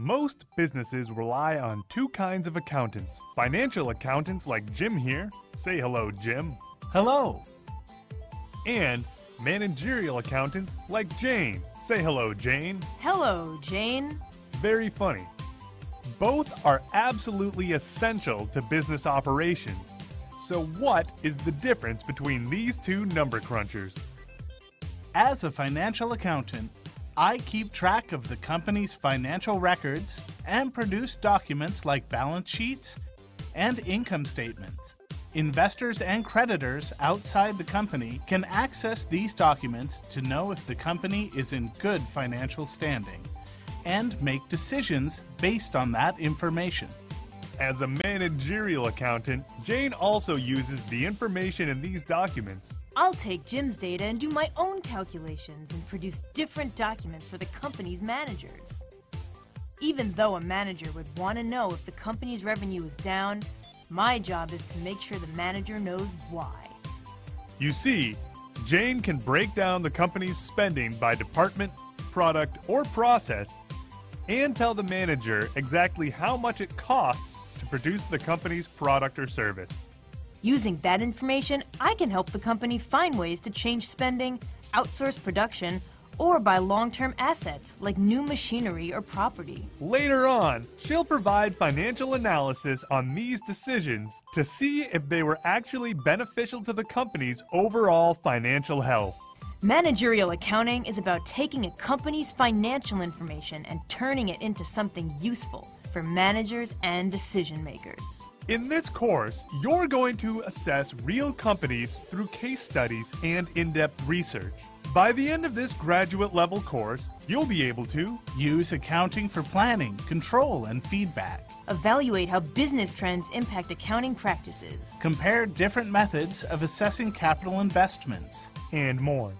Most businesses rely on two kinds of accountants financial accountants like Jim here. Say hello, Jim. Hello. And managerial accountants like Jane. Say hello, Jane. Hello, Jane. Very funny. Both are absolutely essential to business operations. So, what is the difference between these two number crunchers? As a financial accountant, I keep track of the company's financial records and produce documents like balance sheets and income statements. Investors and creditors outside the company can access these documents to know if the company is in good financial standing and make decisions based on that information. As a managerial accountant, Jane also uses the information in these documents. I'll take Jim's data and do my own calculations and produce different documents for the company's managers. Even though a manager would want to know if the company's revenue is down, my job is to make sure the manager knows why. You see, Jane can break down the company's spending by department, product, or process and tell the manager exactly how much it costs produce the company's product or service. Using that information, I can help the company find ways to change spending, outsource production, or buy long term assets like new machinery or property. Later on, she'll provide financial analysis on these decisions to see if they were actually beneficial to the company's overall financial health. Managerial accounting is about taking a company's financial information and turning it into something useful for managers and decision makers. In this course, you're going to assess real companies through case studies and in depth research. By the end of this graduate level course, you'll be able to use accounting for planning, control, and feedback, evaluate how business trends impact accounting practices, compare different methods of assessing capital investments, and more.